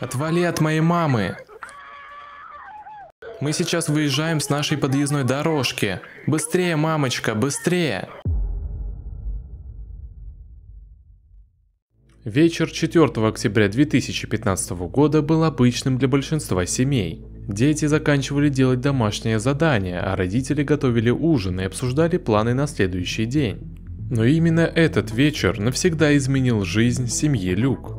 Отвали от моей мамы! Мы сейчас выезжаем с нашей подъездной дорожки. Быстрее, мамочка, быстрее! Вечер 4 октября 2015 года был обычным для большинства семей. Дети заканчивали делать домашнее задание, а родители готовили ужин и обсуждали планы на следующий день. Но именно этот вечер навсегда изменил жизнь семьи Люк.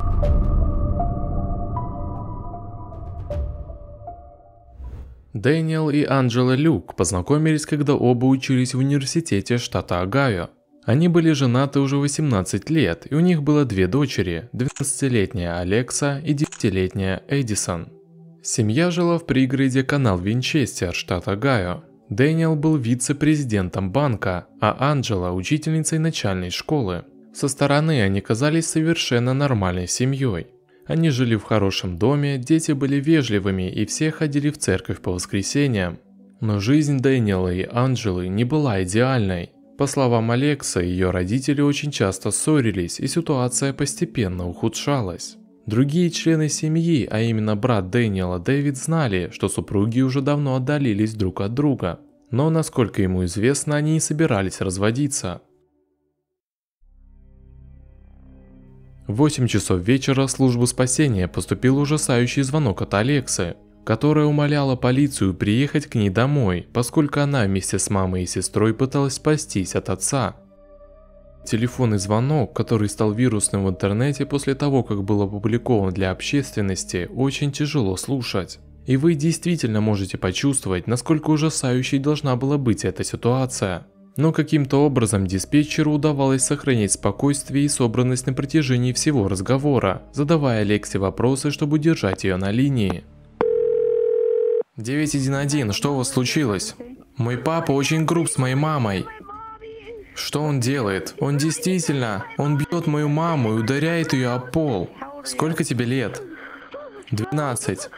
Дэниел и Анджела Люк познакомились, когда оба учились в университете штата Огайо. Они были женаты уже 18 лет, и у них было две дочери, 12-летняя Алекса и 9-летняя Эдисон. Семья жила в пригороде канал Винчестер, штат Огайо. Дэниел был вице-президентом банка, а Анджела – учительницей начальной школы. Со стороны они казались совершенно нормальной семьей. Они жили в хорошем доме, дети были вежливыми и все ходили в церковь по воскресеньям. Но жизнь Дэниела и Анджелы не была идеальной. По словам Алекса, ее родители очень часто ссорились и ситуация постепенно ухудшалась. Другие члены семьи, а именно брат Дэниела Дэвид, знали, что супруги уже давно отдалились друг от друга. Но, насколько ему известно, они не собирались разводиться. В 8 часов вечера в службу спасения поступил ужасающий звонок от Алексы, которая умоляла полицию приехать к ней домой, поскольку она вместе с мамой и сестрой пыталась спастись от отца. Телефонный звонок, который стал вирусным в интернете после того, как был опубликован для общественности, очень тяжело слушать. И вы действительно можете почувствовать, насколько ужасающей должна была быть эта ситуация. Но каким-то образом диспетчеру удавалось сохранять спокойствие и собранность на протяжении всего разговора, задавая Алексе вопросы, чтобы удержать ее на линии. 911, что у вас случилось? Мой папа очень груб с моей мамой. Что он делает? Он действительно, он бьет мою маму и ударяет ее о пол. Сколько тебе лет? 12.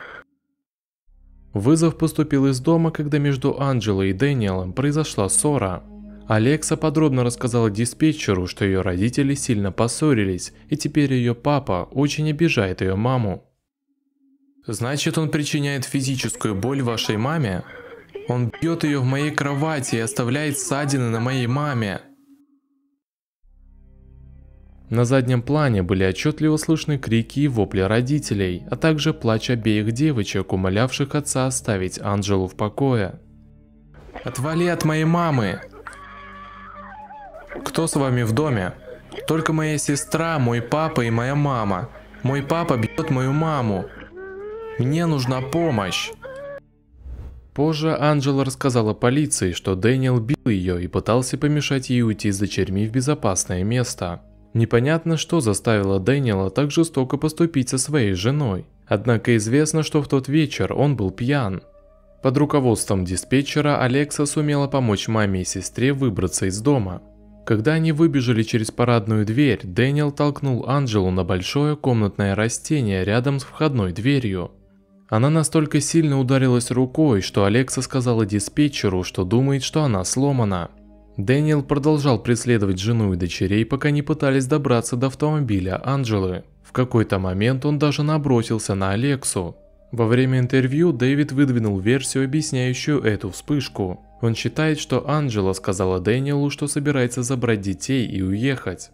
Вызов поступил из дома, когда между Анджелой и Дэниелом произошла ссора. Алекса подробно рассказала диспетчеру, что ее родители сильно поссорились, и теперь ее папа очень обижает ее маму. Значит, он причиняет физическую боль вашей маме? Он бьет ее в моей кровати и оставляет ссадины на моей маме. На заднем плане были отчетливо слышны крики и вопли родителей, а также плач обеих девочек, умолявших отца оставить Анджелу в покое. «Отвали от моей мамы!» «Кто с вами в доме?» «Только моя сестра, мой папа и моя мама. Мой папа бьет мою маму. Мне нужна помощь!» Позже Анджела рассказала полиции, что Дэниел бил ее и пытался помешать ей уйти с дочерьми в безопасное место. Непонятно, что заставило Дэниела так жестоко поступить со своей женой. Однако известно, что в тот вечер он был пьян. Под руководством диспетчера Алекса сумела помочь маме и сестре выбраться из дома. Когда они выбежали через парадную дверь, Дэниел толкнул Анджелу на большое комнатное растение рядом с входной дверью. Она настолько сильно ударилась рукой, что Алекса сказала диспетчеру, что думает, что она сломана. Дэниел продолжал преследовать жену и дочерей, пока не пытались добраться до автомобиля Анджелы. В какой-то момент он даже набросился на Алексу. Во время интервью Дэвид выдвинул версию, объясняющую эту вспышку. Он считает, что Анджела сказала Дэниелу, что собирается забрать детей и уехать.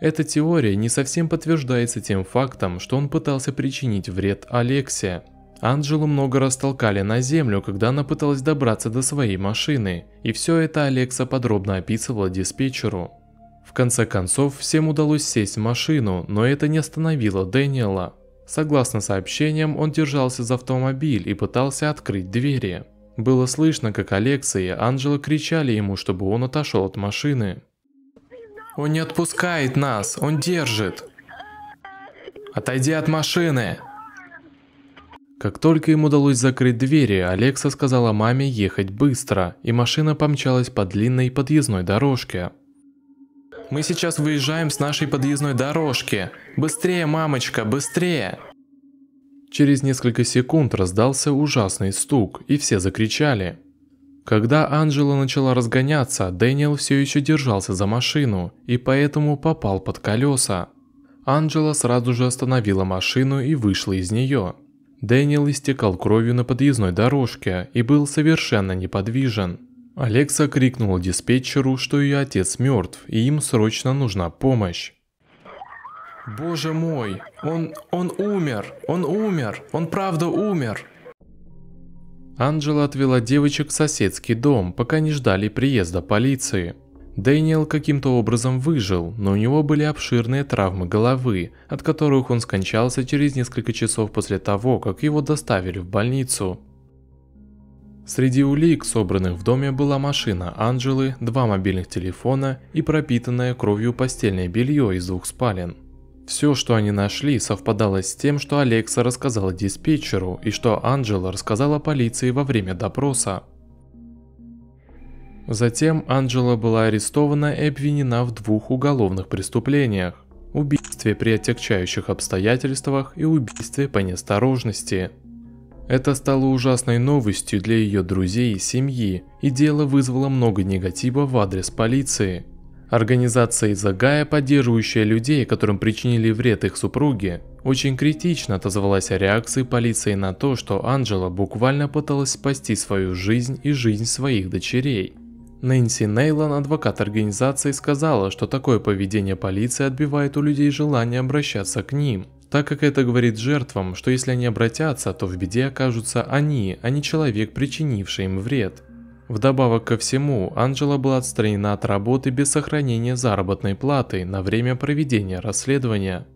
Эта теория не совсем подтверждается тем фактом, что он пытался причинить вред Алексе. Анджелу много раз толкали на землю, когда она пыталась добраться до своей машины, и все это Алекса подробно описывала диспетчеру. В конце концов, всем удалось сесть в машину, но это не остановило Дэниела. Согласно сообщениям, он держался за автомобиль и пытался открыть двери. Было слышно, как Алекса и Анджела кричали ему, чтобы он отошел от машины. «Он не отпускает нас, он держит!» «Отойди от машины!» Как только им удалось закрыть двери, Алекса сказала маме ехать быстро, и машина помчалась по длинной подъездной дорожке. «Мы сейчас выезжаем с нашей подъездной дорожки! Быстрее, мамочка, быстрее!» Через несколько секунд раздался ужасный стук, и все закричали. Когда Анджела начала разгоняться, Дэниел все еще держался за машину, и поэтому попал под колеса. Анджела сразу же остановила машину и вышла из нее. Дэниел истекал кровью на подъездной дорожке и был совершенно неподвижен. Алекса крикнула диспетчеру, что ее отец мертв и им срочно нужна помощь. Боже мой, он, он умер, он умер, он правда умер. Анджела отвела девочек в соседский дом, пока не ждали приезда полиции. Дэниел каким-то образом выжил, но у него были обширные травмы головы, от которых он скончался через несколько часов после того, как его доставили в больницу. Среди улик, собранных в доме, была машина Анджелы, два мобильных телефона и пропитанное кровью постельное белье из двух спален. Все, что они нашли, совпадало с тем, что Алекса рассказала диспетчеру и что Анджела рассказала полиции во время допроса. Затем Анджела была арестована и обвинена в двух уголовных преступлениях – убийстве при отягчающих обстоятельствах и убийстве по неосторожности. Это стало ужасной новостью для ее друзей и семьи, и дело вызвало много негатива в адрес полиции. Организация Изагая, поддерживающая людей, которым причинили вред их супруги, очень критично отозвалась о реакции полиции на то, что Анджела буквально пыталась спасти свою жизнь и жизнь своих дочерей. Нэнси Нейлон, адвокат организации, сказала, что такое поведение полиции отбивает у людей желание обращаться к ним, так как это говорит жертвам, что если они обратятся, то в беде окажутся они, а не человек, причинивший им вред. Вдобавок ко всему, Анджела была отстранена от работы без сохранения заработной платы на время проведения расследования.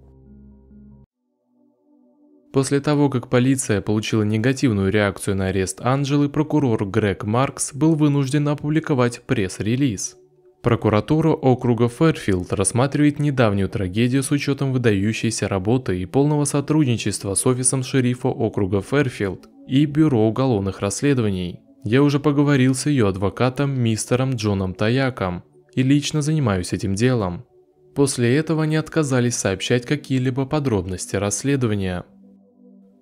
После того, как полиция получила негативную реакцию на арест Анджелы, прокурор Грег Маркс был вынужден опубликовать пресс-релиз. Прокуратура округа Фэрфилд рассматривает недавнюю трагедию с учетом выдающейся работы и полного сотрудничества с офисом шерифа округа Фэрфилд и Бюро уголовных расследований. Я уже поговорил с ее адвокатом мистером Джоном Таяком и лично занимаюсь этим делом. После этого они отказались сообщать какие-либо подробности расследования.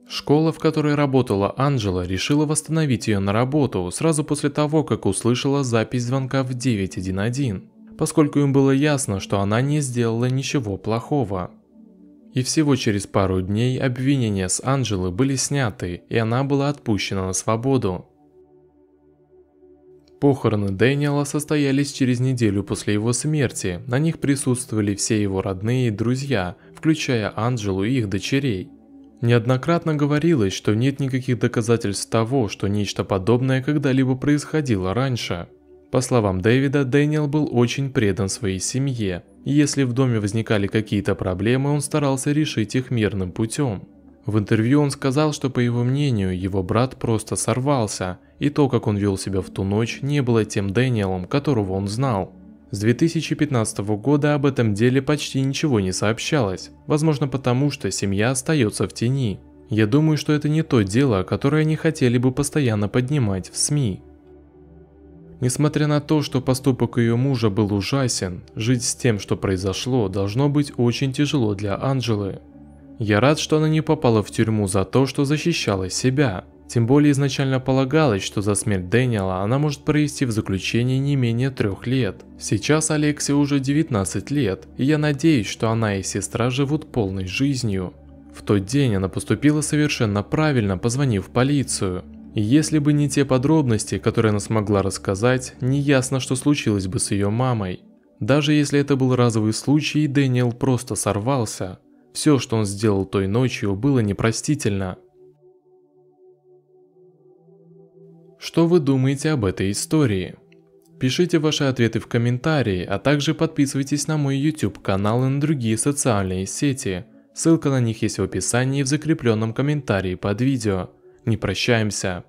Школа, в которой работала Анджела, решила восстановить ее на работу сразу после того, как услышала запись звонка в 911, поскольку им было ясно, что она не сделала ничего плохого. И всего через пару дней обвинения с Анджелы были сняты, и она была отпущена на свободу. Похороны Дэниела состоялись через неделю после его смерти, на них присутствовали все его родные и друзья, включая Анджелу и их дочерей. Неоднократно говорилось, что нет никаких доказательств того, что нечто подобное когда-либо происходило раньше. По словам Дэвида, Дэниел был очень предан своей семье, если в доме возникали какие-то проблемы, он старался решить их мирным путем. В интервью он сказал, что по его мнению, его брат просто сорвался, и то, как он вел себя в ту ночь, не было тем Дэниелом, которого он знал. С 2015 года об этом деле почти ничего не сообщалось, возможно потому, что семья остается в тени. Я думаю, что это не то дело, которое они хотели бы постоянно поднимать в СМИ. Несмотря на то, что поступок ее мужа был ужасен, жить с тем, что произошло, должно быть очень тяжело для Анджелы. Я рад, что она не попала в тюрьму за то, что защищала себя. Тем более изначально полагалось, что за смерть Дэниела она может провести в заключении не менее трех лет. Сейчас Алексе уже 19 лет, и я надеюсь, что она и сестра живут полной жизнью. В тот день она поступила совершенно правильно, позвонив в полицию. И если бы не те подробности, которые она смогла рассказать, не ясно, что случилось бы с ее мамой. Даже если это был разовый случай Дэниел просто сорвался, все, что он сделал той ночью, было непростительно. Что вы думаете об этой истории? Пишите ваши ответы в комментарии, а также подписывайтесь на мой YouTube канал и на другие социальные сети. Ссылка на них есть в описании и в закрепленном комментарии под видео. Не прощаемся.